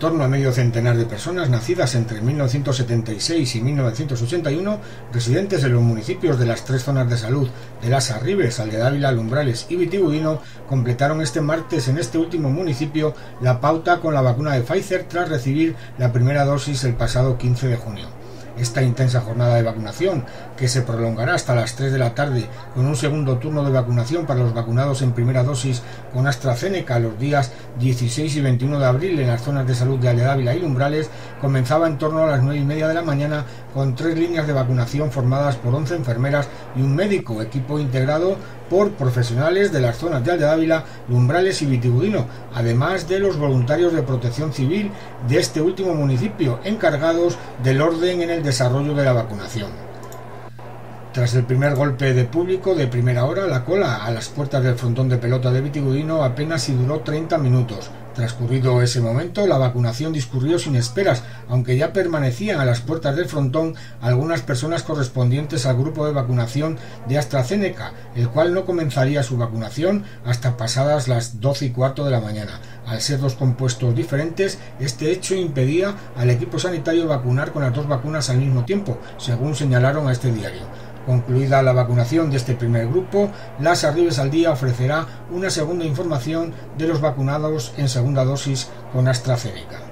torno a medio centenar de personas nacidas entre 1976 y 1981, residentes en los municipios de las tres zonas de salud de Las Arribes, Dávila, Lumbrales y Vitigudino, completaron este martes en este último municipio la pauta con la vacuna de Pfizer tras recibir la primera dosis el pasado 15 de junio esta intensa jornada de vacunación, que se prolongará hasta las 3 de la tarde, con un segundo turno de vacunación para los vacunados en primera dosis con AstraZeneca. Los días 16 y 21 de abril en las zonas de salud de Aledávila y Umbrales, comenzaba en torno a las 9 y media de la mañana con tres líneas de vacunación formadas por 11 enfermeras y un médico, equipo integrado por profesionales de las zonas de Ávila, Umbrales y Vitigudino, además de los voluntarios de protección civil de este último municipio, encargados del orden en el desarrollo de la vacunación. Tras el primer golpe de público de primera hora, la cola a las puertas del frontón de pelota de Vitigudino apenas si duró 30 minutos. Transcurrido ese momento, la vacunación discurrió sin esperas, aunque ya permanecían a las puertas del frontón algunas personas correspondientes al grupo de vacunación de AstraZeneca, el cual no comenzaría su vacunación hasta pasadas las 12 y cuarto de la mañana. Al ser dos compuestos diferentes, este hecho impedía al equipo sanitario vacunar con las dos vacunas al mismo tiempo, según señalaron a este diario. Concluida la vacunación de este primer grupo, Las Arribes al Día ofrecerá una segunda información de los vacunados en segunda dosis con AstraZeneca.